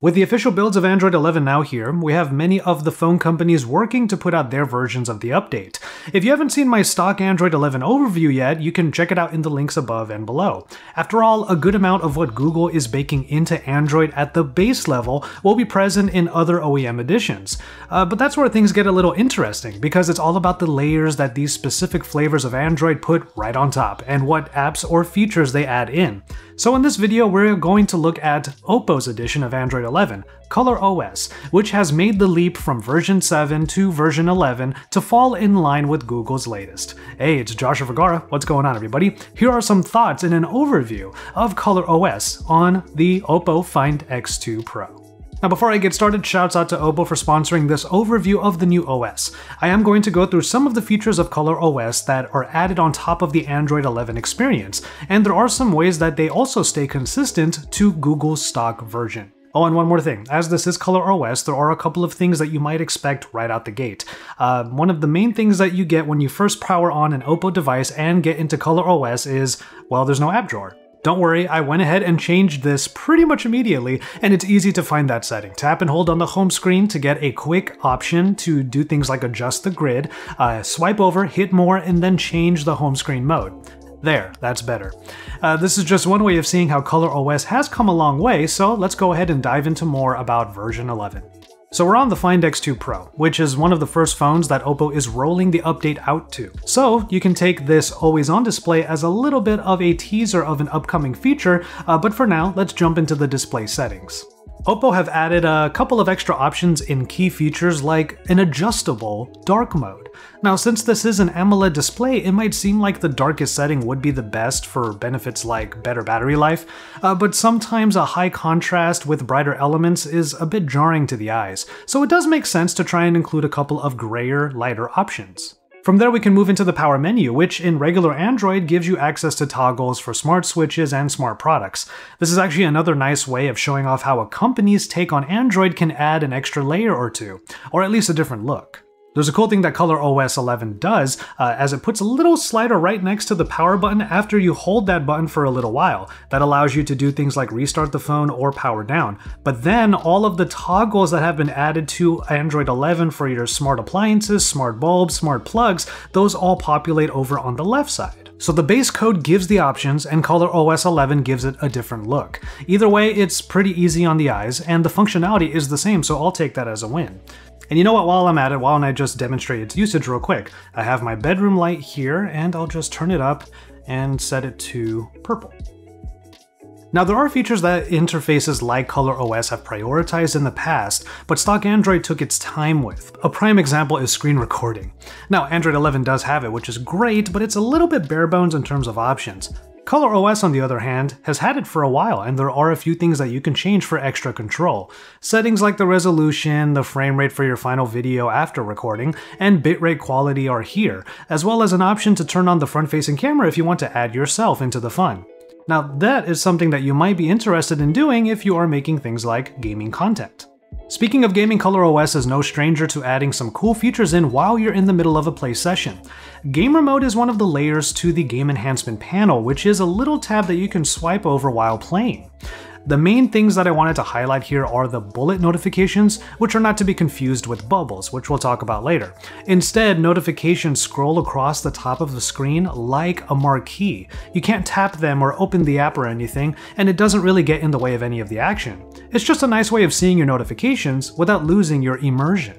With the official builds of Android 11 now here, we have many of the phone companies working to put out their versions of the update. If you haven't seen my stock Android 11 overview yet, you can check it out in the links above and below. After all, a good amount of what Google is baking into Android at the base level will be present in other OEM editions. Uh, but that's where things get a little interesting, because it's all about the layers that these specific flavors of Android put right on top, and what apps or features they add in. So in this video, we're going to look at Oppo's edition of Android 11, Color OS, which has made the leap from version 7 to version 11 to fall in line with Google's latest. Hey, it's Joshua Vergara. What's going on, everybody? Here are some thoughts and an overview of Color OS on the Oppo Find X2 Pro. Now before I get started, shouts out to Oppo for sponsoring this overview of the new OS. I am going to go through some of the features of Color OS that are added on top of the Android 11 experience, and there are some ways that they also stay consistent to Google's stock version. Oh, and one more thing. As this is Color OS, there are a couple of things that you might expect right out the gate. Uh, one of the main things that you get when you first power on an Oppo device and get into Color OS is, well, there's no app drawer. Don't worry, I went ahead and changed this pretty much immediately, and it's easy to find that setting. Tap and hold on the home screen to get a quick option to do things like adjust the grid, uh, swipe over, hit more, and then change the home screen mode. There, that's better. Uh, this is just one way of seeing how Color OS has come a long way, so let's go ahead and dive into more about version 11. So we're on the Find X2 Pro, which is one of the first phones that Oppo is rolling the update out to. So you can take this always on display as a little bit of a teaser of an upcoming feature, uh, but for now, let's jump into the display settings. Oppo have added a couple of extra options in key features like an adjustable dark mode. Now since this is an AMOLED display, it might seem like the darkest setting would be the best for benefits like better battery life, uh, but sometimes a high contrast with brighter elements is a bit jarring to the eyes, so it does make sense to try and include a couple of grayer, lighter options. From there we can move into the power menu, which in regular Android gives you access to toggles for smart switches and smart products. This is actually another nice way of showing off how a company's take on Android can add an extra layer or two, or at least a different look. There's a cool thing that Color OS 11 does, uh, as it puts a little slider right next to the power button after you hold that button for a little while. That allows you to do things like restart the phone or power down. But then all of the toggles that have been added to Android 11 for your smart appliances, smart bulbs, smart plugs, those all populate over on the left side. So the base code gives the options and Color OS 11 gives it a different look. Either way, it's pretty easy on the eyes and the functionality is the same, so I'll take that as a win. And you know what, while I'm at it, why don't I just demonstrate its usage real quick. I have my bedroom light here, and I'll just turn it up and set it to purple. Now there are features that interfaces like Color OS have prioritized in the past, but stock Android took its time with. A prime example is screen recording. Now Android 11 does have it, which is great, but it's a little bit bare bones in terms of options. Color OS, on the other hand, has had it for a while, and there are a few things that you can change for extra control. Settings like the resolution, the frame rate for your final video after recording, and bitrate quality are here, as well as an option to turn on the front-facing camera if you want to add yourself into the fun. Now that is something that you might be interested in doing if you are making things like gaming content. Speaking of gaming, ColorOS is no stranger to adding some cool features in while you're in the middle of a play session. Gamer mode is one of the layers to the game enhancement panel, which is a little tab that you can swipe over while playing. The main things that I wanted to highlight here are the bullet notifications, which are not to be confused with bubbles, which we'll talk about later. Instead, notifications scroll across the top of the screen like a marquee. You can't tap them or open the app or anything, and it doesn't really get in the way of any of the action. It's just a nice way of seeing your notifications without losing your immersion.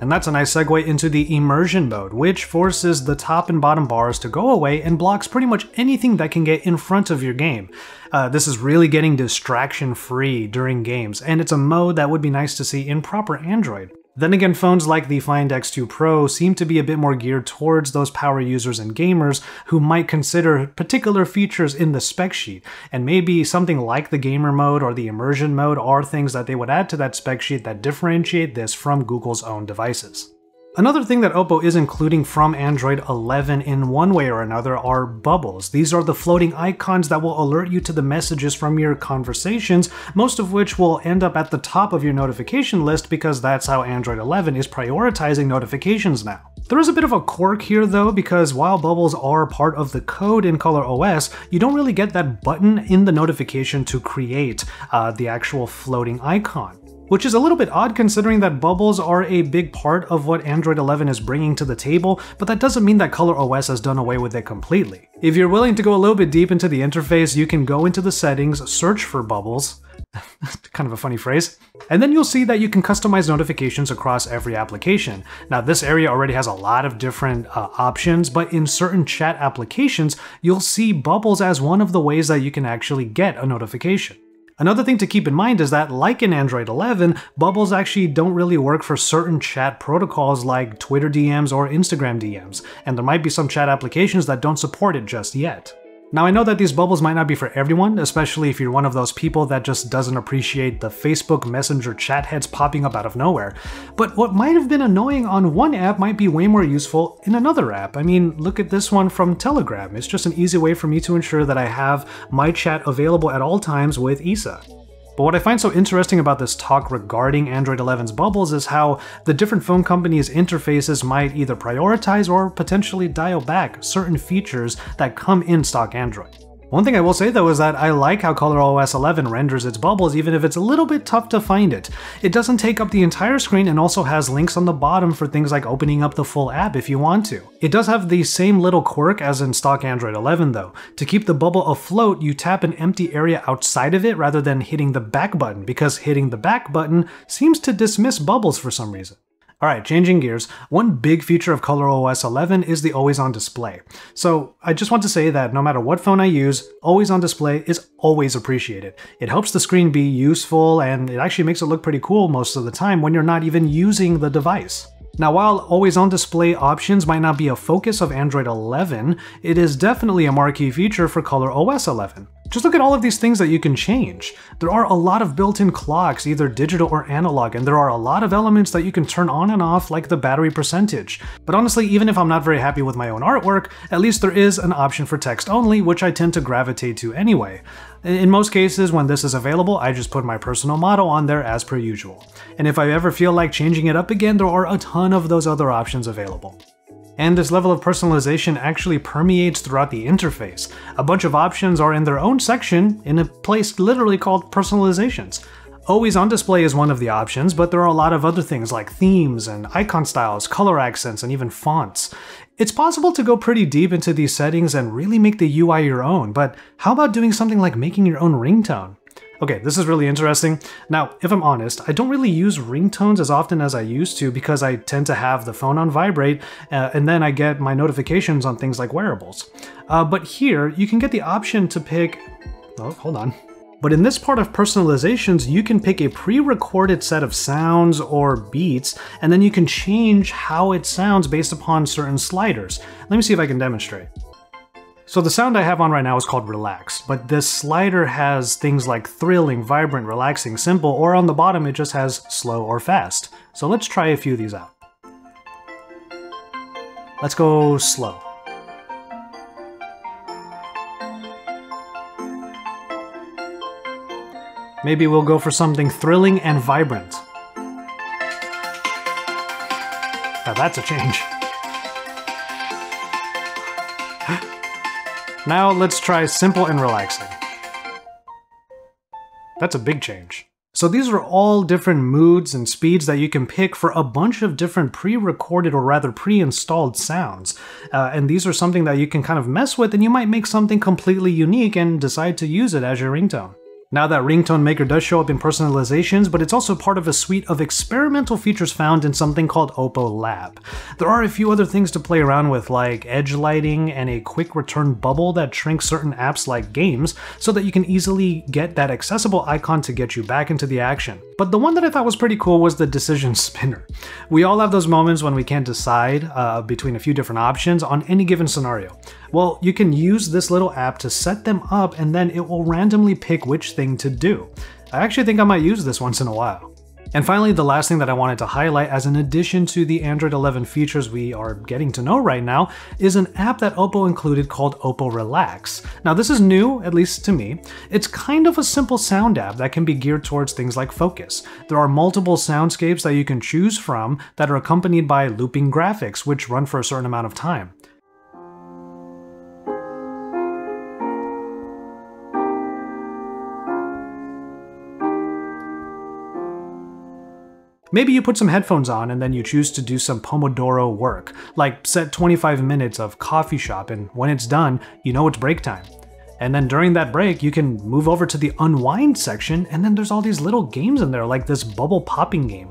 And that's a nice segue into the immersion mode, which forces the top and bottom bars to go away and blocks pretty much anything that can get in front of your game. Uh, this is really getting distraction free during games, and it's a mode that would be nice to see in proper Android. Then again, phones like the Find X2 Pro seem to be a bit more geared towards those power users and gamers who might consider particular features in the spec sheet, and maybe something like the gamer mode or the immersion mode are things that they would add to that spec sheet that differentiate this from Google's own devices. Another thing that Oppo is including from Android 11 in one way or another are bubbles. These are the floating icons that will alert you to the messages from your conversations, most of which will end up at the top of your notification list because that's how Android 11 is prioritizing notifications now. There is a bit of a quirk here though, because while bubbles are part of the code in ColorOS, you don't really get that button in the notification to create uh, the actual floating icon. Which is a little bit odd considering that bubbles are a big part of what Android 11 is bringing to the table, but that doesn't mean that ColorOS has done away with it completely. If you're willing to go a little bit deep into the interface, you can go into the settings, search for bubbles, kind of a funny phrase. And then you'll see that you can customize notifications across every application. Now this area already has a lot of different uh, options, but in certain chat applications, you'll see bubbles as one of the ways that you can actually get a notification. Another thing to keep in mind is that, like in Android 11, bubbles actually don't really work for certain chat protocols like Twitter DMs or Instagram DMs, and there might be some chat applications that don't support it just yet. Now I know that these bubbles might not be for everyone, especially if you're one of those people that just doesn't appreciate the Facebook Messenger chat heads popping up out of nowhere, but what might have been annoying on one app might be way more useful in another app. I mean, look at this one from Telegram. It's just an easy way for me to ensure that I have my chat available at all times with Isa. But what I find so interesting about this talk regarding Android 11's bubbles is how the different phone companies' interfaces might either prioritize or potentially dial back certain features that come in stock Android. One thing I will say though is that I like how ColorOS 11 renders its bubbles even if it's a little bit tough to find it. It doesn't take up the entire screen and also has links on the bottom for things like opening up the full app if you want to. It does have the same little quirk as in stock Android 11 though. To keep the bubble afloat, you tap an empty area outside of it rather than hitting the back button because hitting the back button seems to dismiss bubbles for some reason. Alright, changing gears, one big feature of ColorOS 11 is the always on display. So I just want to say that no matter what phone I use, always on display is always appreciated. It helps the screen be useful and it actually makes it look pretty cool most of the time when you're not even using the device. Now while always on display options might not be a focus of Android 11, it is definitely a marquee feature for ColorOS 11. Just look at all of these things that you can change. There are a lot of built-in clocks, either digital or analog, and there are a lot of elements that you can turn on and off like the battery percentage. But honestly, even if I'm not very happy with my own artwork, at least there is an option for text only, which I tend to gravitate to anyway. In most cases, when this is available, I just put my personal motto on there as per usual. And if I ever feel like changing it up again, there are a ton of those other options available. And this level of personalization actually permeates throughout the interface. A bunch of options are in their own section in a place literally called personalizations. Always on display is one of the options, but there are a lot of other things like themes and icon styles, color accents, and even fonts. It's possible to go pretty deep into these settings and really make the UI your own, but how about doing something like making your own ringtone? Okay, this is really interesting. Now, if I'm honest, I don't really use ringtones as often as I used to because I tend to have the phone on vibrate uh, and then I get my notifications on things like wearables. Uh, but here, you can get the option to pick... Oh, hold on. But in this part of personalizations, you can pick a pre-recorded set of sounds or beats, and then you can change how it sounds based upon certain sliders. Let me see if I can demonstrate. So the sound I have on right now is called Relax, but this slider has things like thrilling, vibrant, relaxing, simple, or on the bottom it just has slow or fast. So let's try a few of these out. Let's go slow. Maybe we'll go for something thrilling and vibrant. Now that's a change. Now let's try simple and relaxing. That's a big change. So these are all different moods and speeds that you can pick for a bunch of different pre-recorded or rather pre-installed sounds. Uh, and these are something that you can kind of mess with and you might make something completely unique and decide to use it as your ringtone. Now that Ringtone Maker does show up in personalizations, but it's also part of a suite of experimental features found in something called Oppo Lab. There are a few other things to play around with like edge lighting and a quick return bubble that shrinks certain apps like games so that you can easily get that accessible icon to get you back into the action. But the one that I thought was pretty cool was the decision spinner. We all have those moments when we can't decide uh, between a few different options on any given scenario. Well, you can use this little app to set them up and then it will randomly pick which thing to do. I actually think I might use this once in a while. And finally, the last thing that I wanted to highlight as an addition to the Android 11 features we are getting to know right now is an app that Oppo included called Oppo Relax. Now this is new, at least to me. It's kind of a simple sound app that can be geared towards things like focus. There are multiple soundscapes that you can choose from that are accompanied by looping graphics which run for a certain amount of time. Maybe you put some headphones on and then you choose to do some Pomodoro work, like set 25 minutes of coffee shop and when it's done, you know it's break time. And then during that break, you can move over to the unwind section and then there's all these little games in there like this bubble popping game.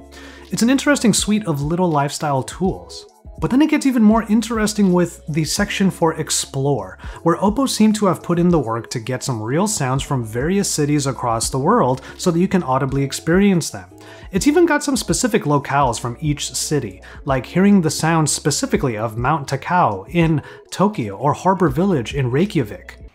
It's an interesting suite of little lifestyle tools. But then it gets even more interesting with the section for Explore, where Oppo seemed to have put in the work to get some real sounds from various cities across the world so that you can audibly experience them. It's even got some specific locales from each city, like hearing the sounds specifically of Mount Takao in Tokyo or Harbor Village in Reykjavik.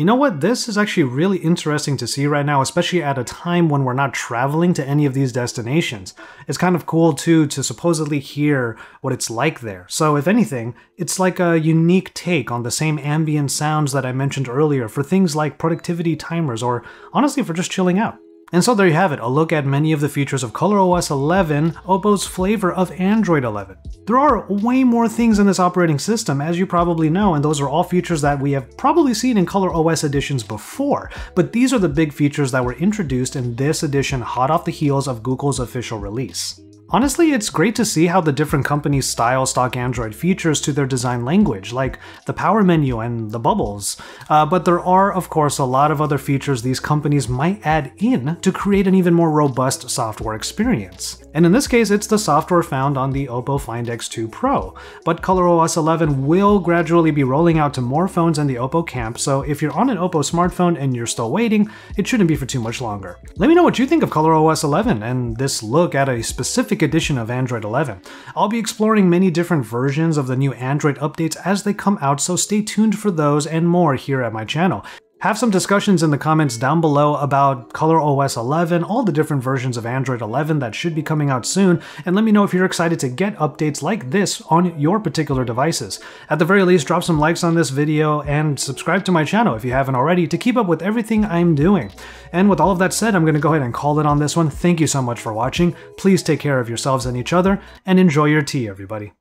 You know what? This is actually really interesting to see right now, especially at a time when we're not traveling to any of these destinations. It's kind of cool too to supposedly hear what it's like there. So if anything, it's like a unique take on the same ambient sounds that I mentioned earlier for things like productivity timers or honestly for just chilling out. And so there you have it, a look at many of the features of ColorOS 11, Oppo's flavor of Android 11. There are way more things in this operating system, as you probably know, and those are all features that we have probably seen in ColorOS editions before, but these are the big features that were introduced in this edition hot off the heels of Google's official release. Honestly, it's great to see how the different companies style stock Android features to their design language, like the power menu and the bubbles. Uh, but there are, of course, a lot of other features these companies might add in to create an even more robust software experience. And in this case, it's the software found on the Oppo Find X2 Pro. But ColorOS 11 will gradually be rolling out to more phones in the Oppo camp, so if you're on an Oppo smartphone and you're still waiting, it shouldn't be for too much longer. Let me know what you think of ColorOS 11 and this look at a specific edition of Android 11. I'll be exploring many different versions of the new Android updates as they come out, so stay tuned for those and more here at my channel. Have some discussions in the comments down below about ColorOS 11, all the different versions of Android 11 that should be coming out soon, and let me know if you're excited to get updates like this on your particular devices. At the very least, drop some likes on this video and subscribe to my channel if you haven't already to keep up with everything I'm doing. And with all of that said, I'm going to go ahead and call it on this one. Thank you so much for watching. Please take care of yourselves and each other, and enjoy your tea, everybody.